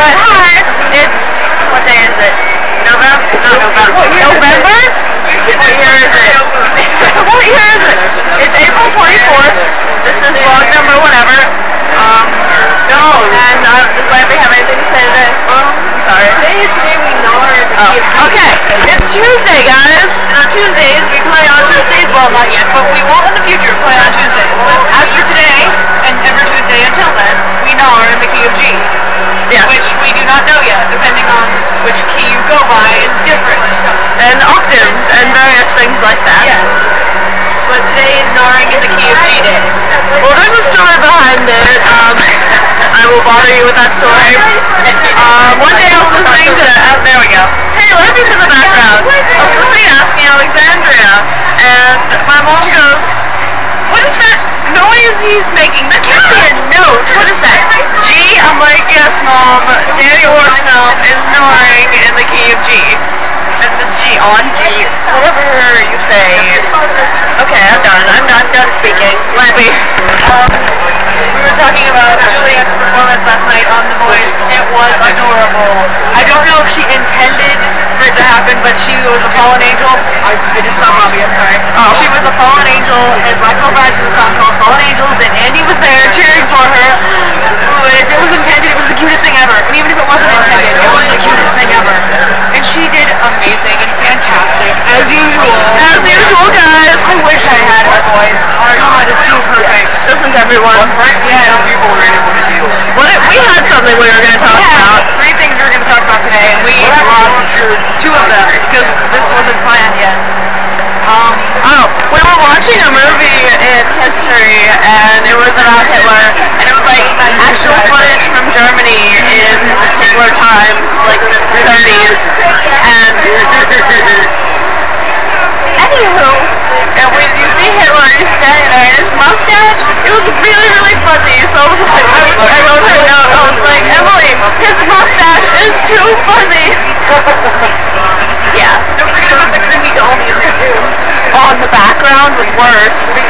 But hi, it's, what day is it? November? Not November. November? What year is it? what year is it? It's April 24th. This is vlog number whatever. Um, no. And uh, does Larry have anything to say today? Well, sorry. Today is the day we know our Oh, okay. It's Tuesday, guys. And on Tuesdays, we play on Tuesdays. Well, not yet, but we story behind it. Um, I will bother you with that story. Um, one day I was listening to, uh, there we go. Hey, Larry's in the background. I was listening to Asking Alexandria, and my mom goes, what is that noise he's making? That can't be a note. What is that? G? I'm like, yes, mom. Danny Worsnop is snoring in the key of G. And this G on G. Whatever you say. Okay, I'm done. I'm not done speaking. Labby. Um, we were talking about Juliet's performance last night on The Voice. It was adorable. I don't know if she intended for it to happen, but she was a fallen angel. I, I just saw Bobby, I'm sorry. Oh. She was a fallen angel, and Black Brides is a song called Fallen Angels, and Andy was there cheering for her. If it was intended, it was the cutest thing ever. And even if it wasn't intended, it was the cutest thing ever. And she did amazing and fantastic. As usual, guys. I wish I had her voice. Oh God, it's so perfect. Doesn't everyone? Yes. What if we had something we were going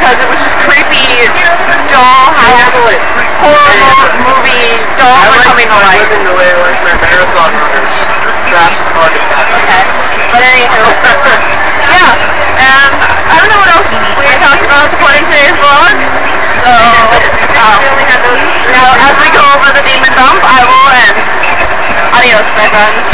because it was just creepy, doll house, horrible movie, doll are coming to life. I the way like my marathon runners. That's part of. Okay. But anywho, yeah, um, I don't know what else we are talking about to put in today's vlog. So, um, now as we go over the demon dump, I will end. Adios, my friends.